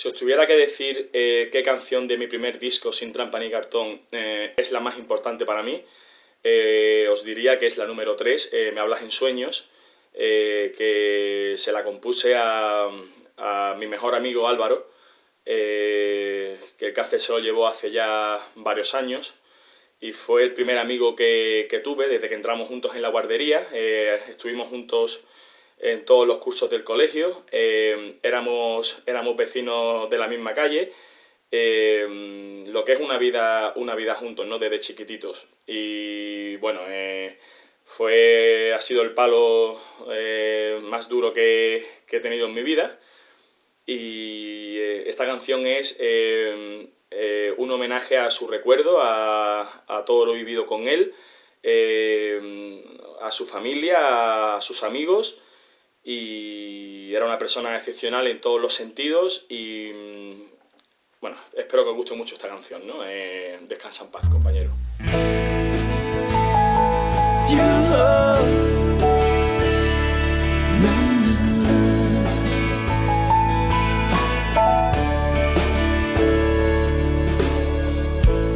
Si os tuviera que decir eh, qué canción de mi primer disco, Sin Trampa ni Cartón, eh, es la más importante para mí, eh, os diría que es la número 3, Me hablas en sueños, que se la compuse a, mi mejor amigo Álvaro, que el cáncer se lo llevó hace ya varios años y fue el primer amigo que, que tuve desde que entramos juntos en la guardería. estuvimos juntos en todos los cursos del colegio, eh, éramos, éramos vecinos de la misma calle, eh, lo que es una vida, una vida juntos, ¿no? Desde chiquititos. Y bueno, eh, fue, ha sido el palo más duro que, he tenido en mi vida. Y esta canción es un homenaje a su recuerdo, a, a todo lo vivido con él, a su familia, a sus amigos y era una persona excepcional en todos los sentidos y mm, bueno, espero que os guste mucho esta canción, ¿no? Eh, descansa en paz, compañero.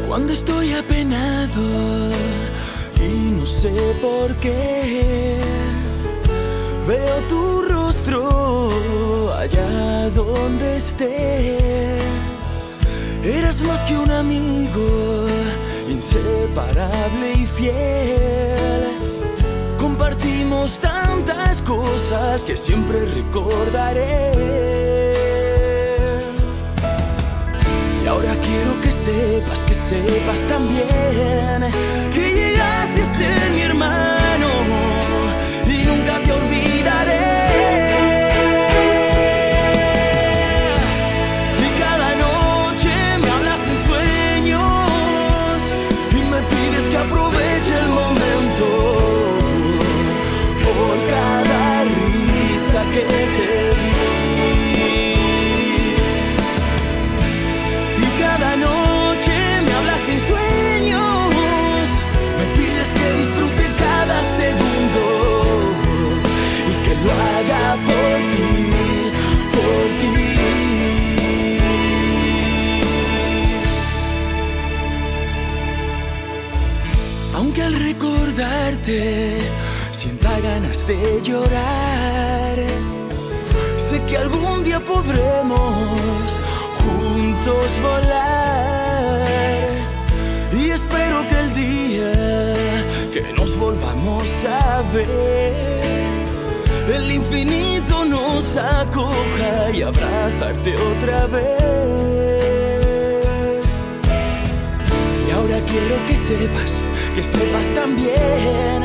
Cuando estoy apenado y no sé por qué Veo tu rostro allá donde esté. Eras más que un amigo, inseparable y fiel. Compartimos tantas cosas que siempre recordaré. Y ahora quiero que sepas, que sepas también que llegaste a ser mi hermano pro sienta ganas de llorar. Sé que algún día podremos juntos volar. Y espero que el día que nos volvamos a ver, el infinito nos acoja y abrazarte otra vez. Y ahora quiero que sepas que sepas también